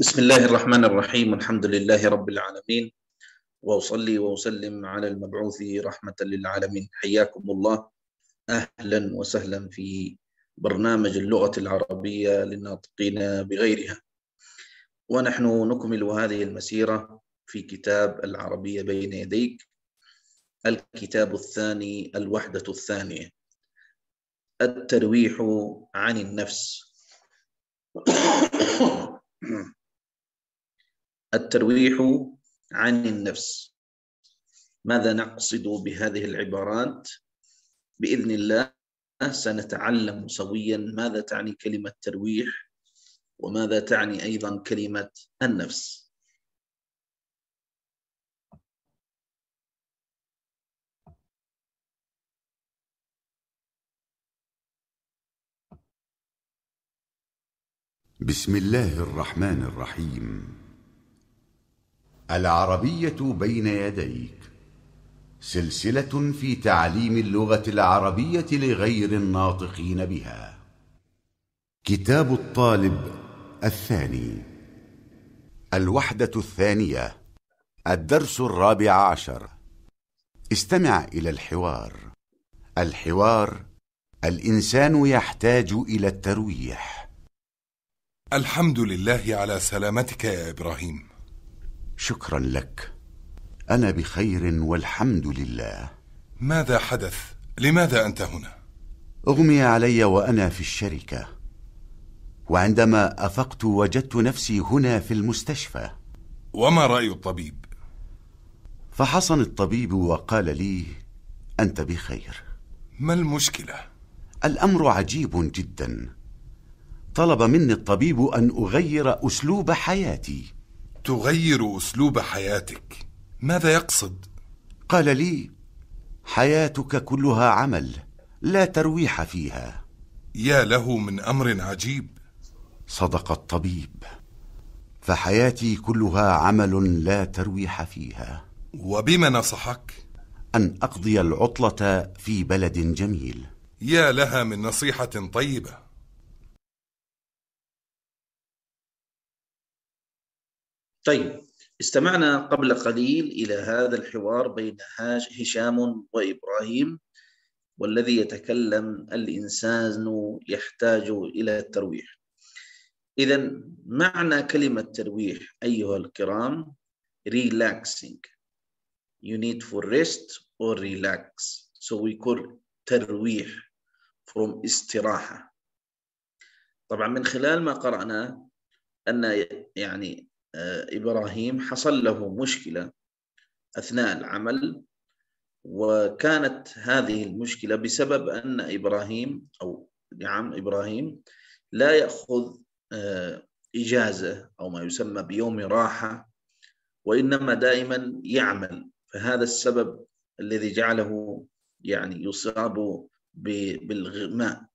بسم الله الرحمن الرحيم الحمد لله رب العالمين وأصلي وأسلم على المبعوث رحمة للعالمين. حياكم الله. أهلا وسهلا في برنامج اللغة العربية للناطقين بغيرها. ونحن نكمل هذه المسيرة في كتاب العربية بين يديك الكتاب الثاني الوحدة الثانية. الترويح عن النفس. الترويح عن النفس. ماذا نقصد بهذه العبارات؟ بإذن الله سنتعلم سويا ماذا تعني كلمة ترويح وماذا تعني أيضا كلمة النفس. بسم الله الرحمن الرحيم. العربية بين يديك. سلسلة في تعليم اللغة العربية لغير الناطقين بها. كتاب الطالب الثاني. الوحدة الثانية. الدرس الرابع عشر. استمع إلى الحوار. الحوار الإنسان يحتاج إلى الترويح. الحمد لله على سلامتك يا إبراهيم. شكرا لك أنا بخير والحمد لله ماذا حدث؟ لماذا أنت هنا؟ أغمي علي وأنا في الشركة وعندما أفقت وجدت نفسي هنا في المستشفى وما رأي الطبيب؟ فحصن الطبيب وقال لي أنت بخير ما المشكلة؟ الأمر عجيب جدا طلب مني الطبيب أن أغير أسلوب حياتي تغير أسلوب حياتك. ماذا يقصد؟ قال لي حياتك كلها عمل لا ترويح فيها. يا له من أمر عجيب. صدق الطبيب. فحياتي كلها عمل لا ترويح فيها. وبما نصحك؟ أن أقضي العطلة في بلد جميل. يا لها من نصيحة طيبة. طيب استمعنا قبل قليل إلى هذا الحوار بين هشام وإبراهيم والذي يتكلم الإنسان يحتاج إلى الترويح. إذا معنى كلمة ترويح أيها الكرام relaxing. You need for rest or relax. So we call ترويح from استراحة. طبعا من خلال ما قرأنا أن يعني إبراهيم حصل له مشكلة أثناء العمل وكانت هذه المشكلة بسبب أن إبراهيم أو نعم إبراهيم لا يأخذ آه، إجازة أو ما يسمى بيوم راحة وإنما دائما يعمل. فهذا السبب الذي جعله يعني يصاب بالغماء.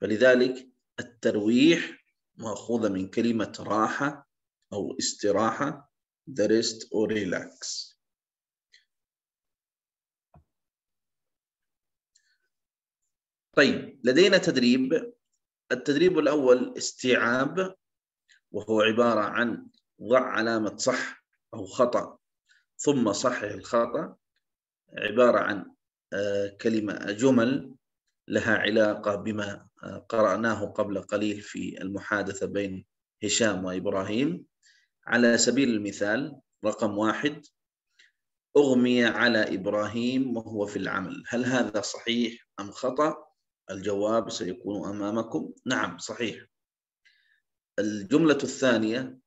فلذلك الترويح مأخوذة من كلمة راحة أو استراحة the rest or relax. طيب لدينا تدريب. التدريب الأول استيعاب وهو عبارة عن ضع علامة صح أو خطأ ثم صحح الخطأ. عبارة عن آه، كلمة جمل لها علاقة بما آه، قرأناه قبل قليل في المحادثة بين هشام وإبراهيم. على سبيل المثال رقم واحد أغمي على إبراهيم وهو في العمل. هل هذا صحيح أم خطأ؟ الجواب سيكون أمامكم. نعم صحيح. الجملة الثانية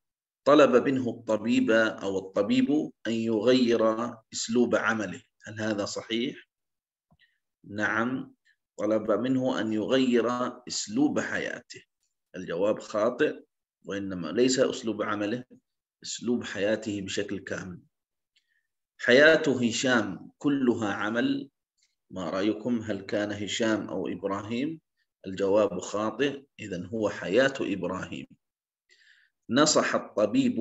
طلب منه الطبيب أو الطبيب أن يغير أسلوب عمله. هل هذا صحيح؟ نعم طلب منه أن يغير أسلوب حياته. الجواب خاطئ وإنما ليس أسلوب عمله. أسلوب حياته بشكل كامل. حياة هشام كلها عمل. ما رأيكم هل كان هشام أو إبراهيم؟ الجواب خاطئ إذا هو حياة إبراهيم. نصح الطبيب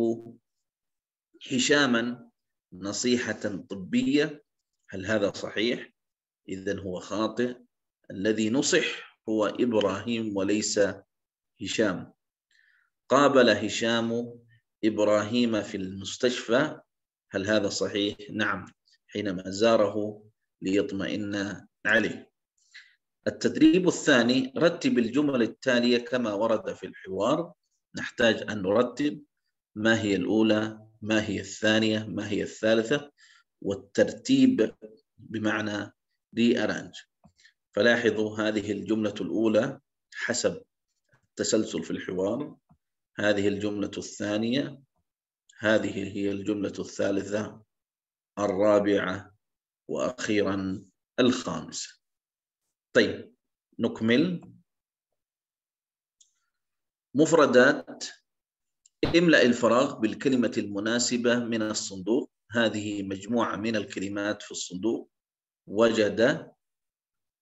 هشاما نصيحة طبية. هل هذا صحيح؟ إذا هو خاطئ. الذي نصح هو إبراهيم وليس هشام. قابل هشام إبراهيم في المستشفى هل هذا صحيح؟ نعم حينما زاره ليطمئن عليه. التدريب الثاني رتب الجمل التالية كما ورد في الحوار. نحتاج أن نرتب ما هي الأولى ما هي الثانية ما هي الثالثة والترتيب بمعنى ري أرانج فلاحظوا هذه الجملة الأولى حسب التسلسل في الحوار. هذه الجملة الثانية هذه هي الجملة الثالثة الرابعة وأخيرا الخامسة. طيب نكمل. مفردات املأ الفراغ بالكلمة المناسبة من الصندوق. هذه مجموعة من الكلمات في الصندوق. وجد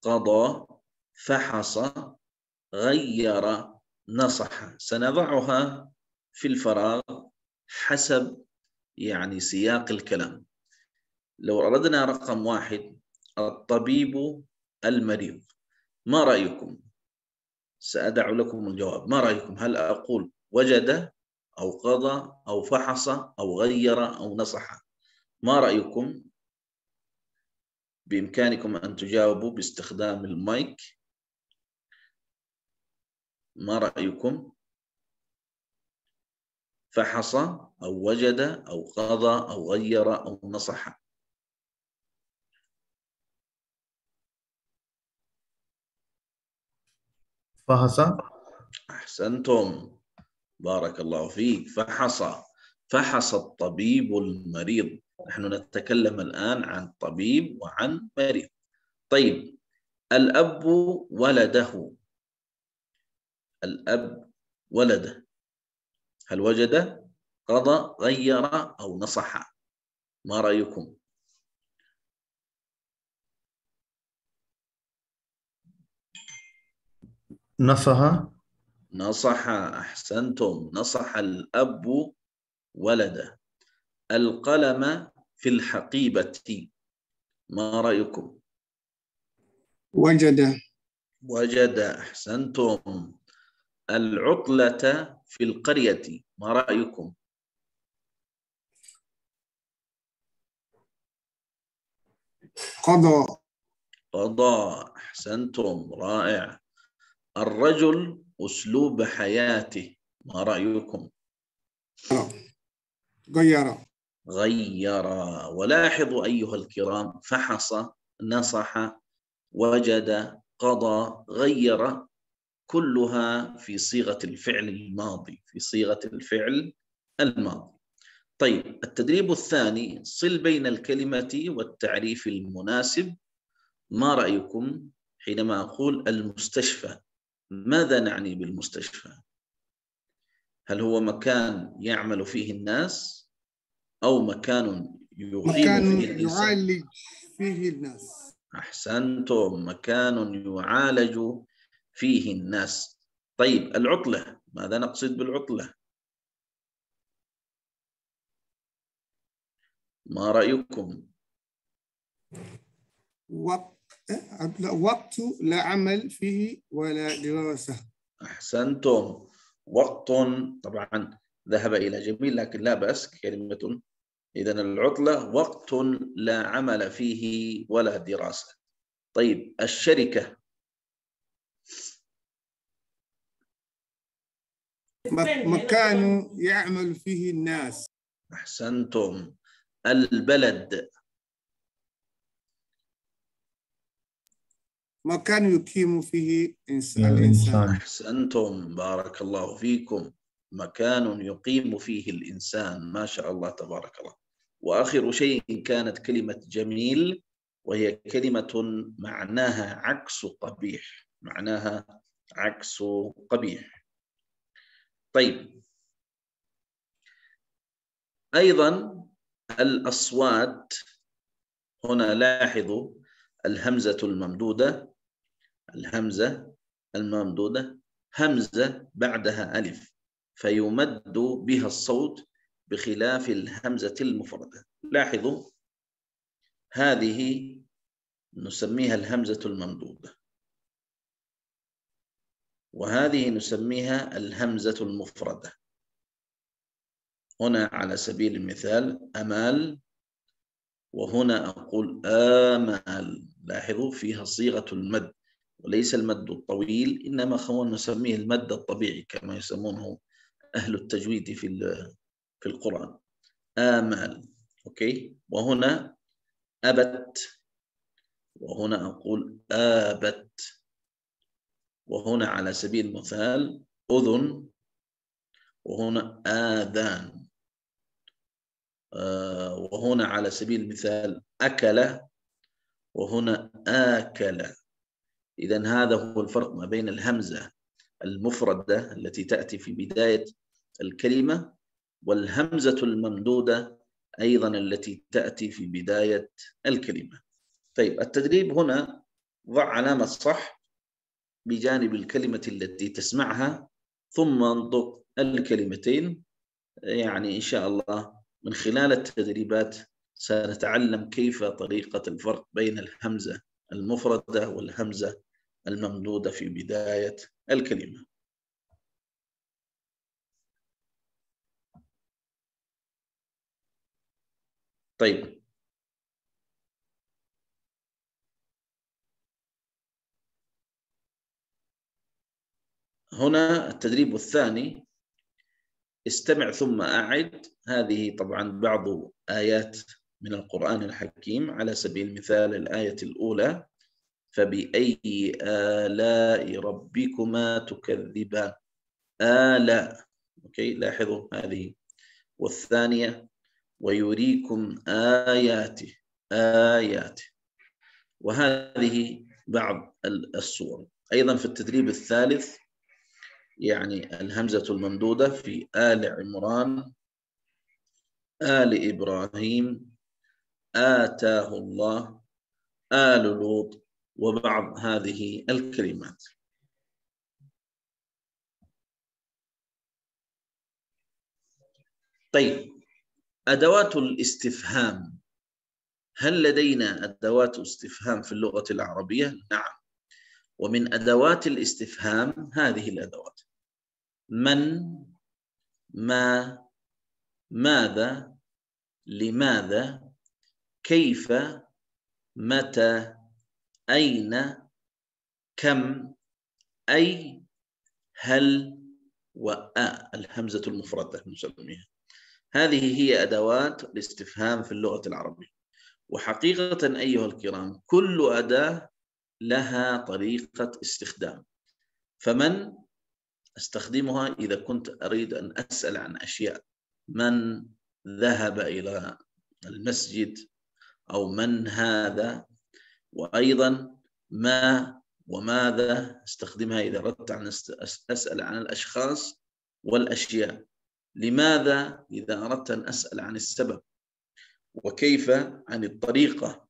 قضى فحص غير نصح سنضعها في الفراغ حسب يعني سياق الكلام لو أردنا رقم واحد الطبيب المريض ما رأيكم؟ سأدع لكم الجواب ما رأيكم؟ هل أقول وجد أو قضى أو فحص أو غير أو نصح ما رأيكم؟ بإمكانكم أن تجاوبوا باستخدام المايك ما رأيكم؟ فحص أو وجد أو قضى أو غير أو نصح. فحص. أحسنتم. بارك الله فيك. فحص. فحص الطبيب المريض. نحن نتكلم الآن عن طبيب وعن مريض. طيب الأب ولده. الأب ولده. هل وجد قضى غير أو نصح؟ ما رأيكم؟ نصح. نصح أحسنتم. نصح الأب ولده. القلم في الحقيبة. ما رأيكم؟ وجد. وجد أحسنتم. العطلة في القرية ما رأيكم؟ قضى قضى أحسنتم رائع. الرجل أسلوب حياته ما رأيكم؟ غير. غير. ولاحظوا أيها الكرام فحص نصح وجد قضى غير. كلها في صيغة الفعل الماضي في صيغة الفعل الماضي. طيب التدريب الثاني صل بين الكلمة والتعريف المناسب. ما رأيكم حينما أقول المستشفى؟ ماذا نعني بالمستشفى؟ هل هو مكان يعمل فيه الناس أو مكان يقيم مكان فيه الإنسان؟ يعالج فيه الناس. أحسنتم مكان يعالج فيه الناس. طيب العطلة ماذا نقصد بالعطلة؟ ما رأيكم؟ وقت لا، وقت لا عمل فيه ولا دراسة. أحسنتم. وقت طبعا ذهب إلى جميل لكن لا بأس كلمة. إذا العطلة وقت لا عمل فيه ولا دراسة. طيب الشركة مكان يعمل فيه الناس. أحسنتم. البلد. مكان يقيم فيه إنس- الإنسان. الإنسان. أحسنتم. بارك الله فيكم. مكان يقيم فيه الإنسان. ما شاء الله تبارك الله. وآخر شيء كانت كلمة جميل وهي كلمة معناها عكس قبيح. معناها عكس قبيح. طيب. أيضا الأصوات هنا لاحظوا الهمزة الممدودة الهمزة الممدودة همزة بعدها ألف فيمد بها الصوت بخلاف الهمزة المفردة. لاحظوا هذه نسميها الهمزة الممدودة. وهذه نسميها الهمزة المفردة. هنا على سبيل المثال أمال وهنا أقول آمال. لاحظوا فيها صيغة المد وليس المد الطويل إنما خلونا نسميه المد الطبيعي كما يسمونه أهل التجويد في في القرآن. آمال. أوكي؟ وهنا أبت. وهنا أقول آبت. وهنا على سبيل المثال أذن وهنا آذان. آه، وهنا على سبيل المثال أكل وهنا آكل. إذا هذا هو الفرق ما بين الهمزة المفردة التي تأتي في بداية الكلمة والهمزة الممدودة أيضا التي تأتي في بداية الكلمة. طيب التدريب هنا ضع علامة صح. بجانب الكلمة التي تسمعها ثم انطق الكلمتين. يعني إن شاء الله من خلال التدريبات سنتعلم كيف طريقة الفرق بين الهمزة المفردة والهمزة الممدودة في بداية الكلمة. طيب. هنا التدريب الثاني استمع ثم أعد. هذه طبعا بعض آيات من القرآن الحكيم على سبيل المثال الآية الأولى فبأي آلاء ربكما تكذبان؟ آلاء. أوكي لاحظوا هذه. والثانية ويريكم آياته آياته وهذه بعض الصور أيضا في التدريب الثالث يعني الهمزة الممدودة في آل عمران آل إبراهيم آتاه الله آل لوط وبعض هذه الكلمات. طيب أدوات الاستفهام. هل لدينا أدوات استفهام في اللغة العربية؟ نعم. ومن أدوات الاستفهام هذه الأدوات. من ما ماذا لماذا كيف متى أين كم أي هل وأ الهمزة المفردة نسميها. هذه هي أدوات الاستفهام في اللغة العربية. وحقيقة أيها الكرام كل أداة لها طريقة استخدام. فمن أستخدمها إذا كنت أريد أن أسأل عن أشياء. من ذهب إلى المسجد أو من هذا؟ وأيضا ما وماذا أستخدمها إذا أردت أن أسأل عن الأشخاص والأشياء؟ لماذا إذا أردت أن أسأل عن السبب؟ وكيف عن الطريقة؟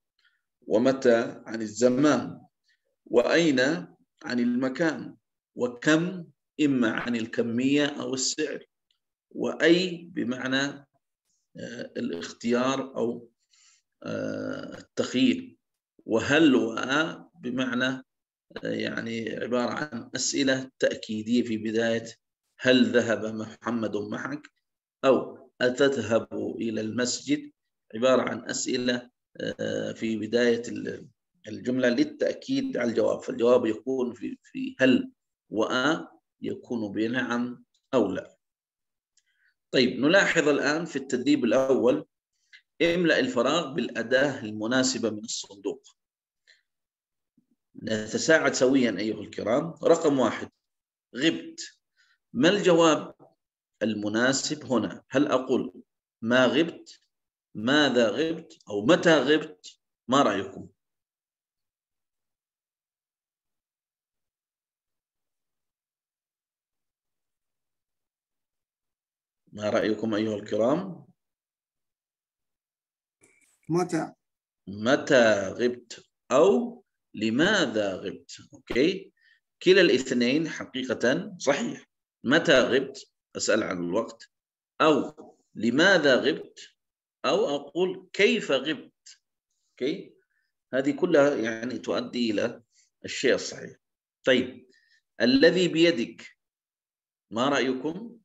ومتى عن الزمان؟ وأين عن المكان؟ وكم إما عن الكمية أو السعر وأي بمعنى آه، الاختيار أو آه، التخيير. وهل وأ بمعنى آه، يعني عبارة عن أسئلة تأكيدية في بداية هل ذهب محمد معك؟ أو أتذهب إلى المسجد؟ عبارة عن أسئلة في بداية الجملة للتأكيد على الجواب. فالجواب يكون في في هل وأ يكون بنعم أو لا. طيب نلاحظ الآن في التدريب الأول إملأ الفراغ بالأداة المناسبة من الصندوق. نتساعد سويا أيها الكرام. رقم واحد غبت. ما الجواب المناسب هنا؟ هل أقول ما غبت ماذا غبت أو متى غبت؟ ما رأيكم؟ ما رأيكم أيها الكرام؟ متى؟ متى غبت أو لماذا غبت؟ OK؟ كلا الاثنين حقيقة صحيح. متى غبت؟ أسأل عن الوقت. أو لماذا غبت؟ أو أقول كيف غبت؟ OK؟ هذه كلها يعني تؤدي إلى الشيء الصحيح. طيب الذي بيدك ما رأيكم؟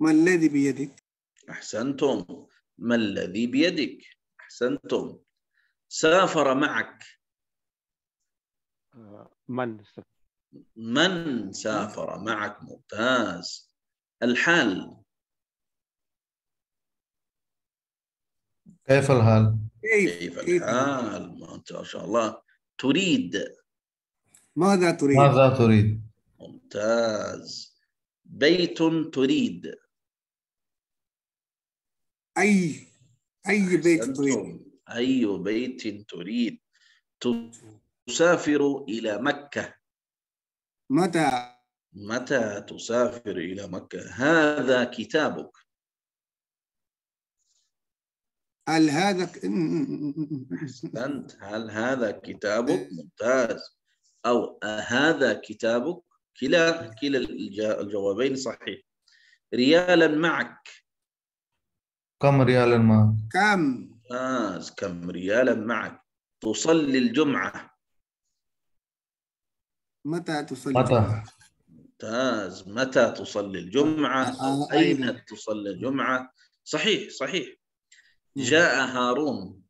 ما الذي بيدك؟ أحسنتم. ما الذي بيدك؟ أحسنتم. سافر معك. من؟ من سافر معك؟ ممتاز. الحال؟ كيف الحال؟ كيف؟ الحال؟ ما شاء الله. تريد. ماذا تريد؟ ماذا تريد؟ ممتاز. بيت تريد. أي أي بيت تريد. أي بيت تريد تسافر إلى مكة متى متى تسافر إلى مكة هذا كتابك هل هذا ك- أحسنت هل هذا كتابك ممتاز أو هذا كتابك كلا كلا الج- الجوابين صحيح ريالا معك كم ريال معك؟ كم؟ ممتاز كم ريالا معك؟ تصلي الجمعة. متى تصلي متى؟ ممتاز متى تصلي الجمعة؟ أو آه، أين؟ أين تصلي الجمعة؟ صحيح صحيح. جاء هارون.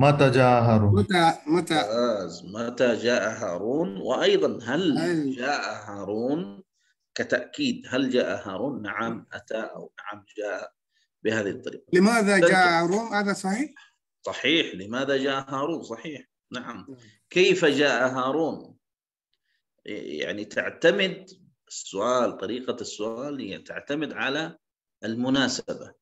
متى جاء هارون؟ متى متى؟ ممتاز متى جاء هارون؟ وأيضا هل- جاء هارون؟ كتأكيد هل جاء هارون؟ نعم أتى أو نعم جاء بهذه الطريقة. لماذا. جاء روم هذا صحيح؟ صحيح لماذا جاء هارون؟ صحيح نعم. كيف جاء هارون؟ يعني تعتمد السؤال طريقة السؤال هي تعتمد على المناسبة.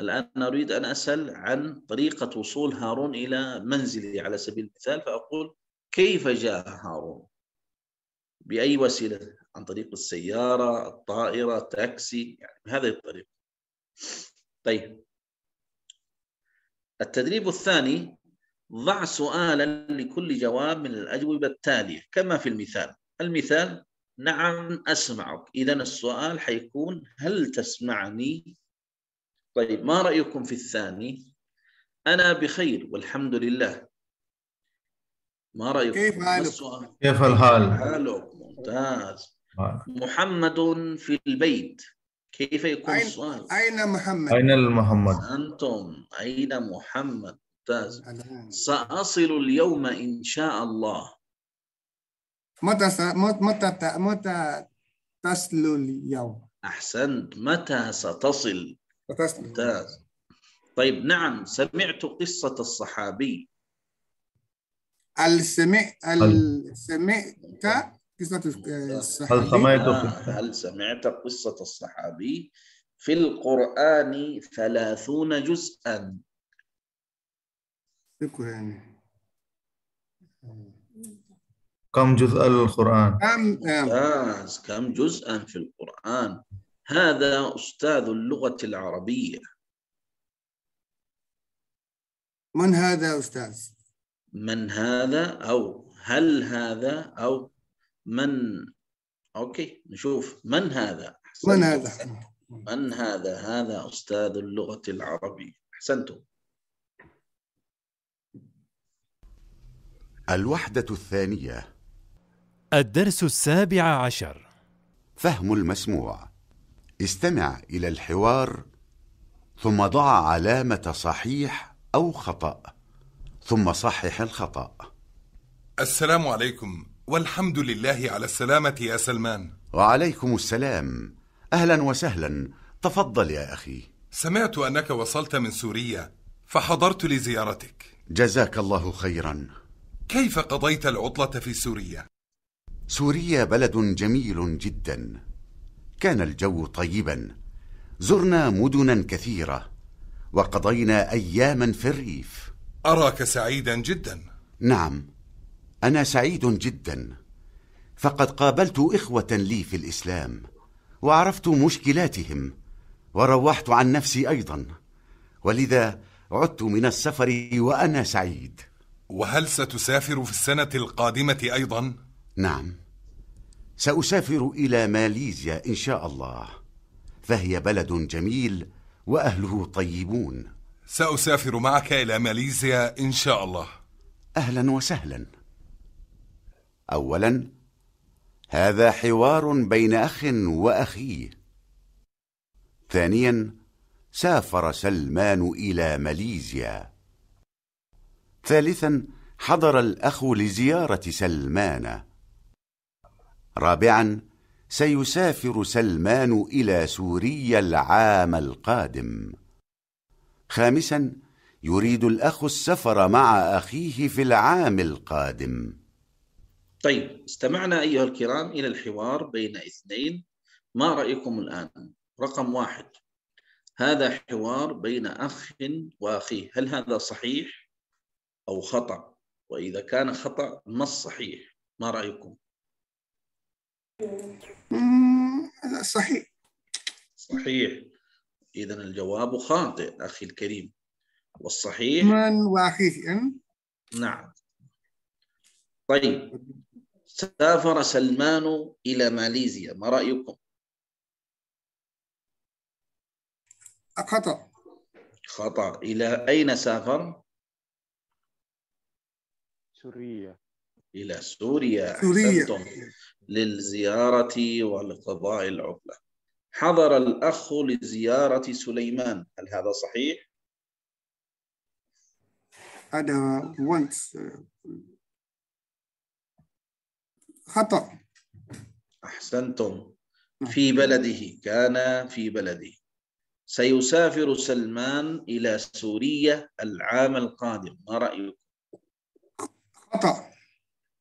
الآن أريد أن أسأل عن طريقة وصول هارون إلى منزلي على سبيل المثال فأقول كيف جاء هارون؟ بأي وسيلة؟ عن طريق السيارة الطائرة تاكسي يعني بهذه الطريقة. طيب. التدريب الثاني ضع سؤالا لكل جواب من الأجوبة التالية كما في المثال. المثال نعم أسمعك. إذا السؤال حيكون هل تسمعني؟ طيب ما رأيكم في الثاني؟ أنا بخير والحمد لله. ما رأيكم؟ كيف حالك؟ السؤال؟ كيف الحال؟ حالك. ممتاز. محمد في البيت. كيف يكون أين- السؤال؟ أين محمد؟ أين المحمد؟ أنتم. أين محمد؟ ممتاز. سأصل اليوم إن شاء الله. متى س- مت- متى متى تصل اليوم؟ أحسنت. متى ستصل؟ تصل ممتاز. طيب نعم سمعت قصة الصحابي. هل- سمعت قصة هل الصحابي؟ سمعت آه، في- هل سمعت قصة الصحابي؟ في القرآن ثلاثون جزءا. شكرا كم جزء القرآن كم؟ آه، ممتاز. كم جزءا في القرآن؟ هذا أستاذ اللغة العربية. من هذا أستاذ؟ من هذا أو هل هذا أو من أوكي نشوف. من هذا؟ من. هذا؟ من هذا؟ هذا أستاذ اللغة العربية. أحسنتم. الوحدة الثانية. الدرس السابع عشر. فهم المسموع. استمع إلى الحوار ثم ضع علامة صحيح أو خطأ ثم صحح الخطأ. السلام عليكم. والحمد لله على السلامة يا سلمان. وعليكم السلام. أهلا وسهلا. تفضل يا أخي. سمعت أنك وصلت من سوريا فحضرت لزيارتك. جزاك الله خيرا. كيف قضيت العطلة في سوريا؟ سوريا بلد جميل جدا. كان الجو طيبا. زرنا مدنا كثيرة وقضينا أياما في الريف. أراك سعيدا جدا. نعم. أنا سعيد جدا فقد قابلت إخوة لي في الإسلام وعرفت مشكلاتهم وروحت عن نفسي أيضا ولذا عدت من السفر وأنا سعيد. وهل ستسافر في السنة القادمة أيضا؟ نعم سأسافر إلى ماليزيا إن شاء الله فهي بلد جميل وأهله طيبون. سأسافر معك إلى ماليزيا إن شاء الله. أهلا وسهلا. أولا هذا حوار بين أخ وأخيه. ثانيا سافر سلمان إلى ماليزيا. ثالثا حضر الأخ لزيارة سلمان. رابعا سيسافر سلمان إلى سوريا العام القادم. خامسا يريد الأخ السفر مع أخيه في العام القادم. طيب استمعنا أيها الكرام إلى الحوار بين اثنين. ما رأيكم الآن؟ رقم واحد هذا حوار بين أخ وأخيه هل هذا صحيح أو خطأ؟ وإذا كان خطأ ما الصحيح؟ ما رأيكم؟ صحيح. صحيح. إذا الجواب خاطئ أخي الكريم. والصحيح؟ من وأخيه نعم. طيب سافر سلمان إلى ماليزيا. ما رأيكم؟ خطأ خطأ. إلى أين سافر؟ سوريا. إلى سوريا. سوريا. للزيارة ولقضاء العطلة حضر الأخ لزيارة سليمان. هل هذا صحيح؟ هذا once. خطأ. أحسنتم. في بلده كان في بلده. سيسافر سلمان إلى سوريا العام القادم. ما رأيك؟ خطأ.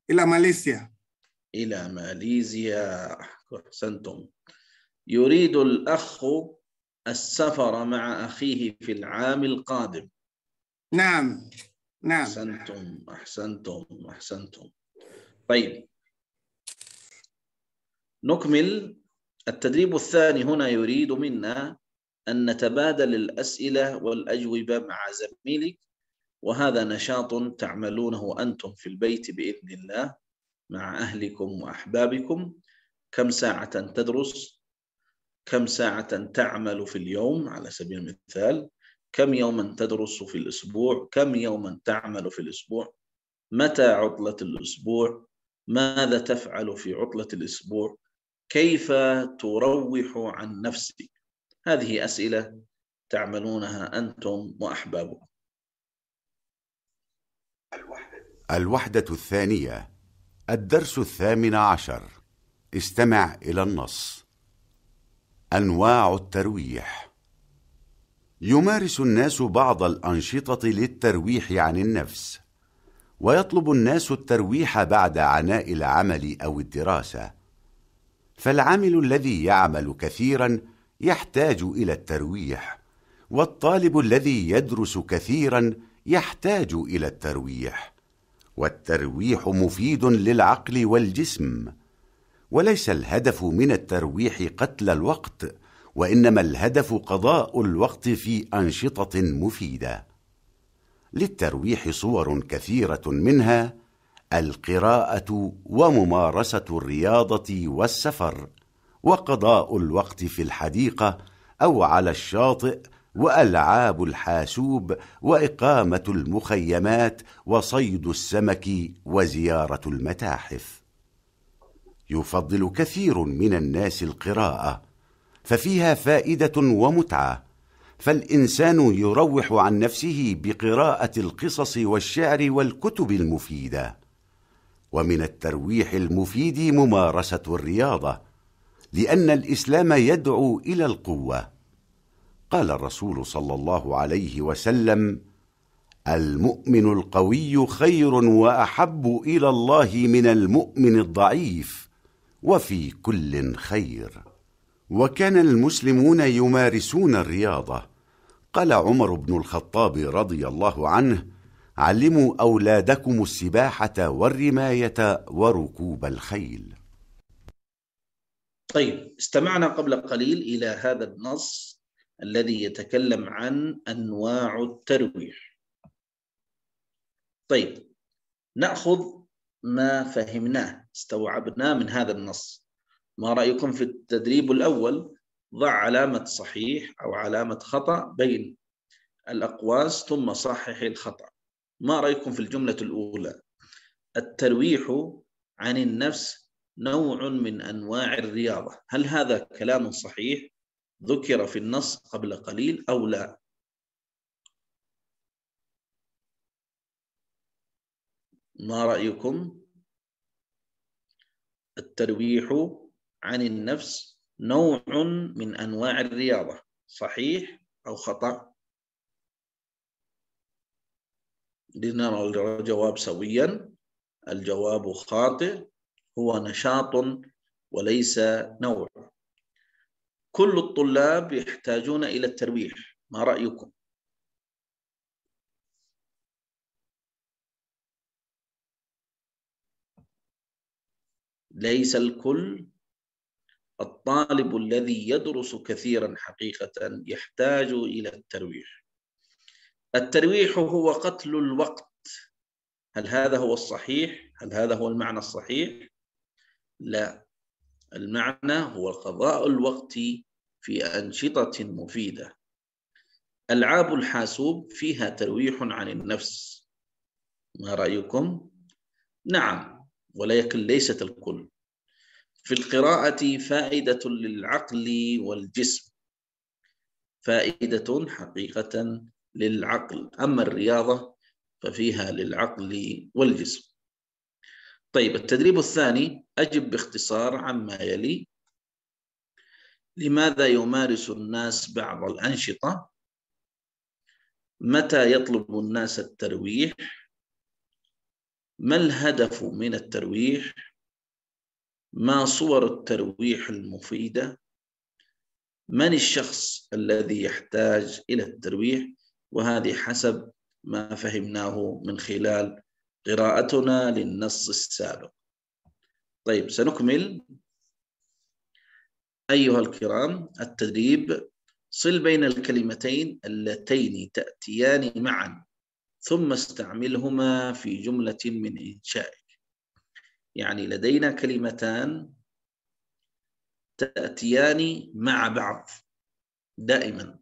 إلى ماليزيا. إلى ماليزيا. أحسنتم. يريد الأخ السفر مع أخيه في العام القادم. نعم. نعم. أحسنتم. أحسنتم. أحسنتم. طيب. نكمل. التدريب الثاني هنا يريد منا أن نتبادل الأسئلة والأجوبة مع زميلك وهذا نشاط تعملونه أنتم في البيت بإذن الله مع أهلكم وأحبابكم. كم ساعة تدرس؟ كم ساعة تعمل في اليوم على سبيل المثال؟ كم يوما تدرس في الأسبوع؟ كم يوما تعمل في الأسبوع؟ متى عطلة الأسبوع؟ ماذا تفعل في عطلة الأسبوع؟ كيف تروح عن نفسك؟ هذه أسئلة تعملونها أنتم وأحبابكم. الوحدة الثانية الدرس الثامن عشر. استمع إلى النص. أنواع الترويح. يمارس الناس بعض الأنشطة للترويح عن النفس ويطلب الناس الترويح بعد عناء العمل أو الدراسة. فالعامل الذي يعمل كثيرا يحتاج إلى الترويح والطالب الذي يدرس كثيرا يحتاج إلى الترويح والترويح مفيد للعقل والجسم. وليس الهدف من الترويح قتل الوقت وإنما الهدف قضاء الوقت في أنشطة مفيدة. للترويح صور كثيرة منها القراءة وممارسة الرياضة والسفر وقضاء الوقت في الحديقة أو على الشاطئ وألعاب الحاسوب وإقامة المخيمات وصيد السمك وزيارة المتاحف. يفضل كثير من الناس القراءة ففيها فائدة ومتعة. فالإنسان يروح عن نفسه بقراءة القصص والشعر والكتب المفيدة. ومن الترويح المفيد ممارسة الرياضة لأن الإسلام يدعو إلى القوة. قال الرسول صلى الله عليه وسلم المؤمن القوي خير وأحب إلى الله من المؤمن الضعيف وفي كل خير. وكان المسلمون يمارسون الرياضة. قال عمر بن الخطاب رضي الله عنه علموا أولادكم السباحة والرماية وركوب الخيل. طيب استمعنا قبل قليل إلى هذا النص الذي يتكلم عن أنواع الترويح. طيب نأخذ ما فهمناه استوعبناه من هذا النص. ما رأيكم في التدريب الأول؟ ضع علامة صحيح أو علامة خطأ بين الأقواس ثم صحح الخطأ. ما رأيكم في الجملة الأولى؟ الترويح عن النفس نوع من أنواع الرياضة. هل هذا كلام صحيح؟ ذكر في النص قبل قليل أو لا؟ ما رأيكم؟ الترويح عن النفس نوع من أنواع الرياضة. صحيح أو خطأ؟ لنرى الجواب سويا. الجواب خاطئ هو نشاط وليس نوع. كل الطلاب يحتاجون إلى الترويح ما رأيكم؟ ليس الكل. الطالب الذي يدرس كثيرا حقيقة يحتاج إلى الترويح. الترويح هو قتل الوقت هل هذا هو الصحيح؟ هل هذا هو المعنى الصحيح؟ لا المعنى هو قضاء الوقت في أنشطة مفيدة ألعاب الحاسوب فيها ترويح عن النفس ما رأيكم؟ نعم ولكن ليست الكل في القراءة فائدة للعقل والجسم فائدة حقيقة للعقل أما الرياضة ففيها للعقل والجسم. طيب التدريب الثاني أجب باختصار عما يلي لماذا يمارس الناس بعض الأنشطة؟ متى يطلب الناس الترويح؟ ما الهدف من الترويح؟ ما صور الترويح المفيدة؟ من الشخص الذي يحتاج إلى الترويح؟ وهذه حسب ما فهمناه من خلال قراءتنا للنص السابق. طيب سنكمل. أيها الكرام التدريب صل بين الكلمتين اللتين تأتيان معا ثم استعملهما في جملة من إنشائك. يعني لدينا كلمتان تأتيان مع بعض دائما.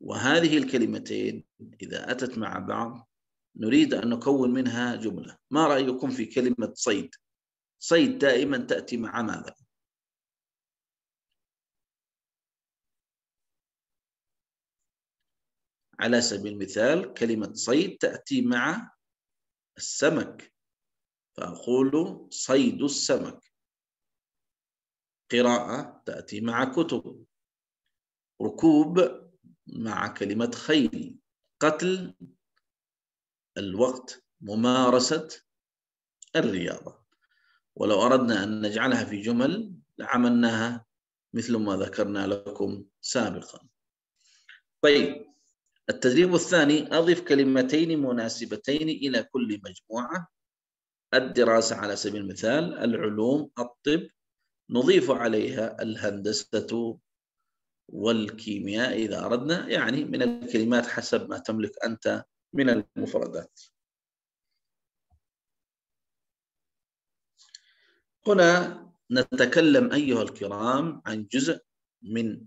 وهذه الكلمتين إذا أتت مع بعض نريد أن نكون منها جملة. ما رأيكم في كلمة صيد؟ صيد دائما تأتي مع ماذا؟ على سبيل المثال كلمة صيد تأتي مع السمك فأقول صيد السمك. قراءة تأتي مع كتب. ركوب مع كلمة خيل. قتل الوقت ممارسة الرياضة. ولو أردنا أن نجعلها في جمل لعملناها مثل ما ذكرنا لكم سابقا. طيب التدريب الثاني أضف كلمتين مناسبتين إلى كل مجموعة. الدراسة على سبيل المثال العلوم الطب نضيف عليها الهندسة والكيمياء إذا أردنا يعني من الكلمات حسب ما تملك أنت من المفردات هنا نتكلم أيها الكرام عن جزء من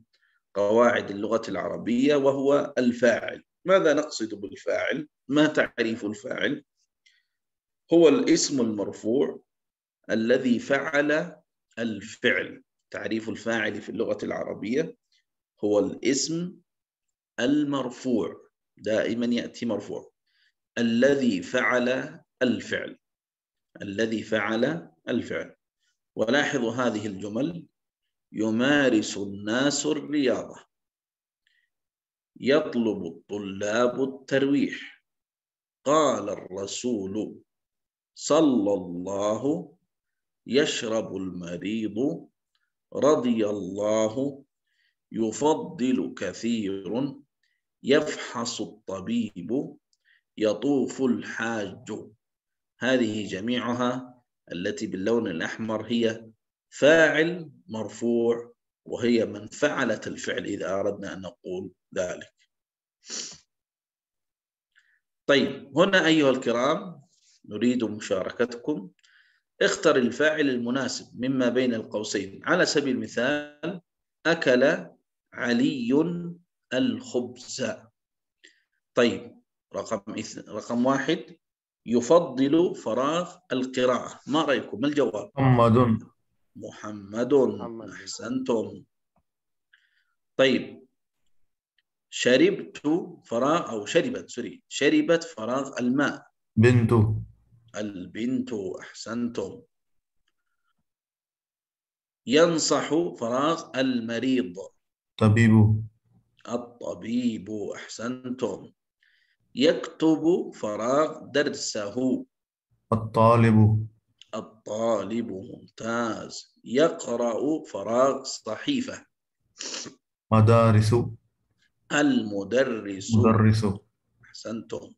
قواعد اللغة العربية وهو الفاعل ماذا نقصد بالفاعل؟ ما تعريف الفاعل؟ هو الاسم المرفوع الذي فعل الفعل تعريف الفاعل في اللغة العربية هو الاسم المرفوع دائما يأتي مرفوع. الذي فعل الفعل. الذي فعل الفعل. ولاحظوا هذه الجمل. يمارس الناس الرياضة. يطلب الطلاب الترويح. قال الرسول صلى الله يشرب المريض رضي الله يفضل كثير يفحص الطبيب يطوف الحاج. هذه جميعها التي باللون الأحمر هي فاعل مرفوع وهي من فعلت الفعل إذا أردنا أن نقول ذلك. طيب هنا أيها الكرام نريد مشاركتكم. اختر الفاعل المناسب مما بين القوسين. على سبيل المثال أكل علي الخبز. طيب رقم إث... رقم واحد يفضل فراغ القراءة. ما رأيكم؟ ما الجواب؟ محمد محمد محمد. أحسنتم. طيب شربت فراغ أو شربت سوري شربت فراغ الماء. بنت. البنت. أحسنتم. ينصح فراغ المريض. طبيب الطبيب أحسنتم. يكتب فراغ درسه. الطالب. الطالب ممتاز. يقرأ فراغ صحيفة. مدارس. المدرس. مدرس. أحسنتم.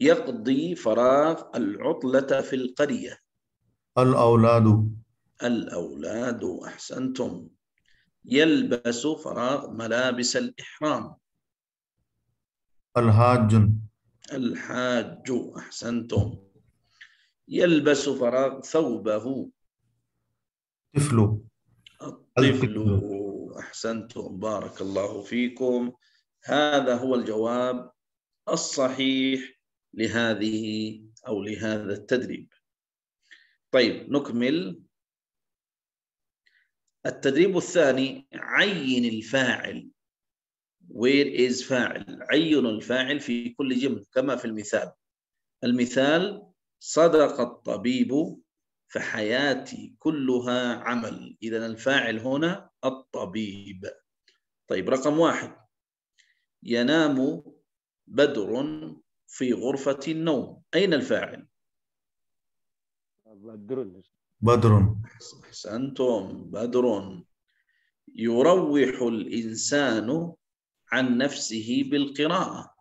يقضي فراغ العطلة في القرية. الأولاد. الأولاد. أحسنتم. يلبس فراغ ملابس الإحرام. الحاج. الحاج أحسنتم. يلبس فراغ ثوبه. طفل. الطفل أحسنتم. بارك الله فيكم. هذا هو الجواب الصحيح لهذه أو لهذا التدريب. طيب نكمل. التدريب الثاني عين الفاعل. Where is فاعل؟ عين الفاعل في كل جملة كما في المثال. المثال صدق الطبيب فحياتي كلها عمل. إذا الفاعل هنا الطبيب. طيب رقم واحد. ينام بدر في غرفة النوم. أين الفاعل؟ بدر. بدر. أحسنتم بدر. يروح الإنسان عن نفسه بالقراءة.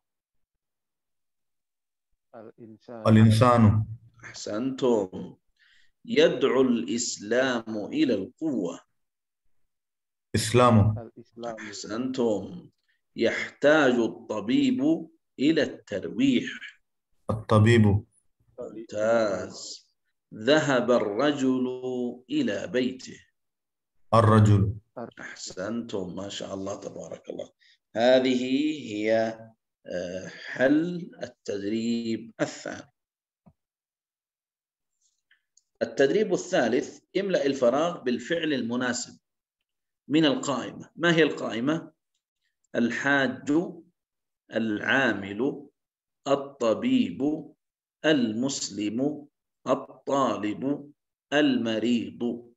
الإنسان. الإنسان. أحسنتم. يدعو الإسلام إلى القوة. إسلام أحسنتم. يحتاج الطبيب إلى الترويح. الطبيب. ممتاز. ذهب الرجل إلى بيته. الرجل. أحسنتم ما شاء الله تبارك الله. هذه هي آه، حل التدريب الثاني. التدريب الثالث املأ الفراغ بالفعل المناسب من القائمة. ما هي القائمة؟ الحاج العامل الطبيب المسلم الطالب المريض.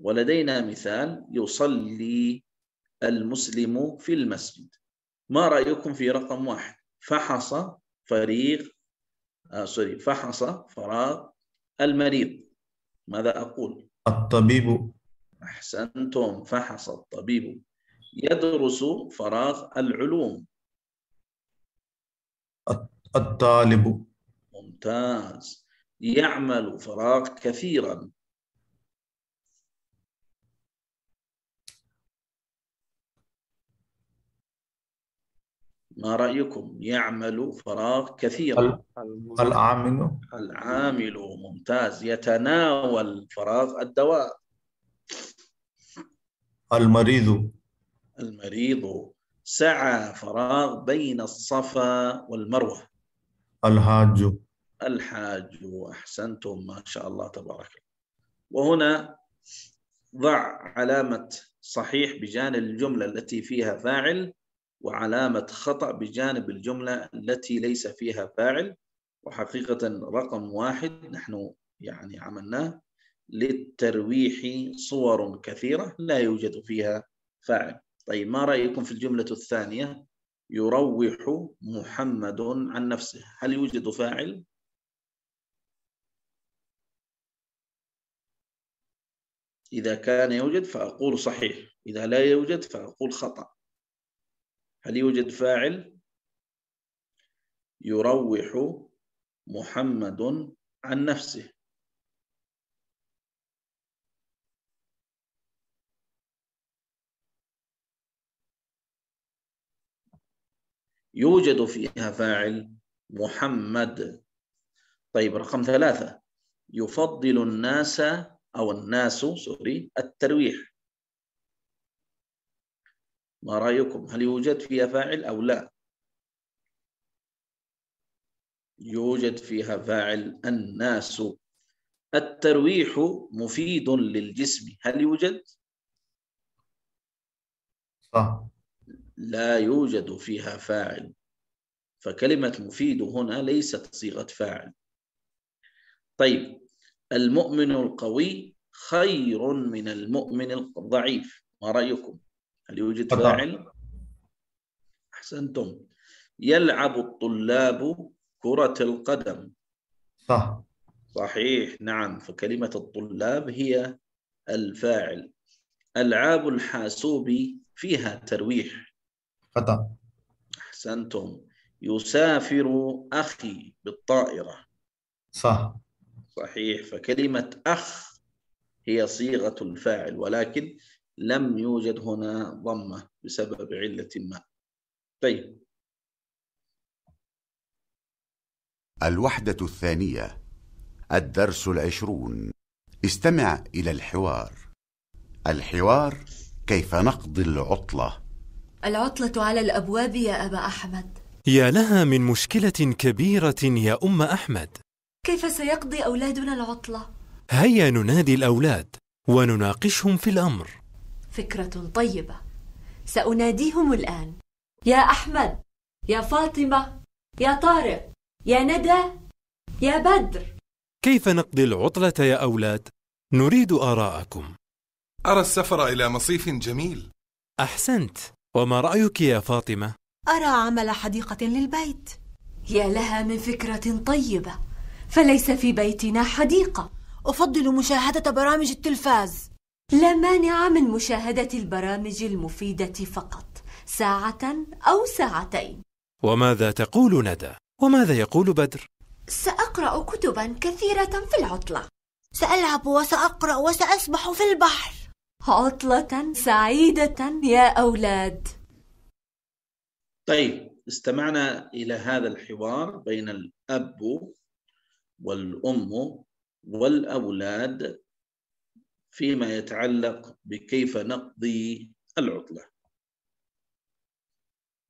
ولدينا مثال يصلي المسلم في المسجد. ما رأيكم في رقم واحد؟ فحص فريق آه سوري فحص فراغ المريض. ماذا أقول؟ الطبيب. أحسنتم فحص الطبيب. يدرس فراغ العلوم. الطالب. ممتاز. يعمل فراغ كثيرا. ما رأيكم؟ يعمل فراغ كثيرا. ال- العامل العامل ممتاز؟ يتناول فراغ الدواء. المريض. المريض سعى فراغ بين الصفا والمروة. الحاج الحاج أحسنتم ما شاء الله تبارك الله. وهنا ضع علامة صحيح بجانب الجملة التي فيها فاعل وعلامة خطأ بجانب الجملة التي ليس فيها فاعل. وحقيقة رقم واحد نحن يعني عملناه للترويح صور كثيرة لا يوجد فيها فاعل. طيب ما رأيكم في الجملة الثانية؟ يروح محمد عن نفسه. هل يوجد فاعل؟ إذا كان يوجد فأقول صحيح. إذا لا يوجد فأقول خطأ. هل يوجد فاعل؟ يروح محمد عن نفسه. يوجد فيها فاعل محمد. طيب رقم ثلاثة. يفضل الناس أو الناس سوري الترويح. ما رأيكم؟ هل يوجد فيها فاعل أو لا؟ يوجد فيها فاعل الناس. الترويح مفيد للجسم. هل يوجد؟ صح. لا يوجد فيها فاعل. فكلمة مفيد هنا ليست صيغة فاعل. طيب المؤمن القوي خير من المؤمن الضعيف. ما رأيكم؟ هل يوجد. فاعل؟ أحسنتم. يلعب الطلاب كرة القدم. صح. صحيح. نعم. فكلمة الطلاب هي الفاعل. ألعاب الحاسوب فيها ترويح. خطأ أحسنتم. يسافر أخي بالطائرة. صح. صحيح فكلمة أخ هي صيغة الفاعل ولكن لم يوجد هنا ضمة بسبب علة ما. طيب. الوحدة الثانية الدرس العشرون. استمع إلى الحوار. الحوار كيف نقضي العطلة؟ العطلة على الأبواب يا أبا أحمد. يا لها من مشكلة كبيرة يا أم أحمد. كيف سيقضي أولادنا العطلة؟ هيا ننادي الأولاد ونناقشهم في الأمر. فكرة طيبة. سأناديهم الآن. يا أحمد يا فاطمة يا طارق يا ندى يا بدر. كيف نقضي العطلة يا أولاد؟ نريد آراءكم. أرى السفر إلى مصيف جميل. أحسنت. وما رأيك يا فاطمة؟ أرى عمل حديقة للبيت. يا لها من فكرة طيبة. فليس في بيتنا حديقة. أفضل مشاهدة برامج التلفاز. لا مانع من مشاهدة البرامج المفيدة فقط ساعة أو ساعتين. وماذا تقول ندى؟ وماذا يقول بدر؟ سأقرأ كتبا كثيرة في العطلة. سألعب وسأقرأ وسأسبح في البحر. عطلة سعيدة يا أولاد. طيب استمعنا إلى هذا الحوار بين الأب والأم والأولاد فيما يتعلق بكيف نقضي العطلة.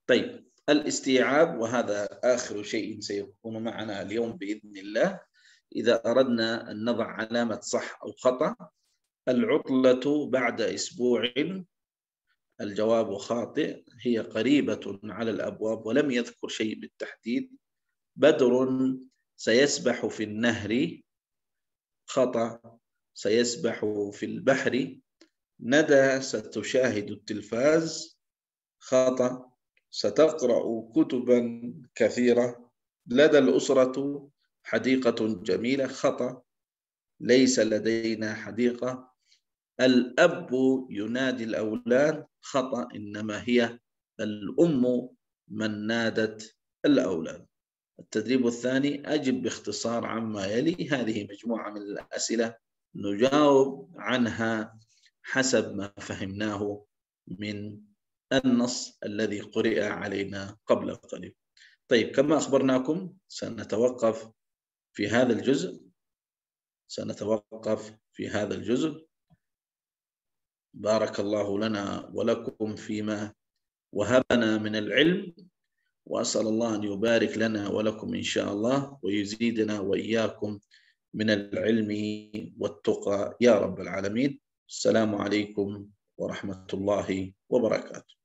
طيب الاستيعاب وهذا آخر شيء سيكون معنا اليوم بإذن الله. إذا أردنا أن نضع علامة صح أو خطأ العطلة بعد أسبوع. الجواب خاطئ هي قريبة على الأبواب ولم يذكر شيء بالتحديد. بدر سيسبح في النهر خطأ. سيسبح في البحر ندى. ستشاهد التلفاز خطأ. ستقرأ كتبا كثيرة. لدى الأسرة حديقة جميلة خطأ. ليس لدينا حديقة. الأب ينادي الأولاد خطأ. إنما هي الأم من نادت الأولاد. التدريب الثاني أجب باختصار عما يلي هذه مجموعة من الأسئلة نجاوب عنها حسب ما فهمناه من النص الذي قرئ علينا قبل قليل. طيب كما أخبرناكم سنتوقف في هذا الجزء. سنتوقف في هذا الجزء. بارك الله لنا ولكم فيما وهبنا من العلم. وأسأل الله أن يبارك لنا ولكم إن شاء الله ويزيدنا وإياكم من العلم والتقى. يا رب العالمين. السلام عليكم ورحمة الله وبركاته.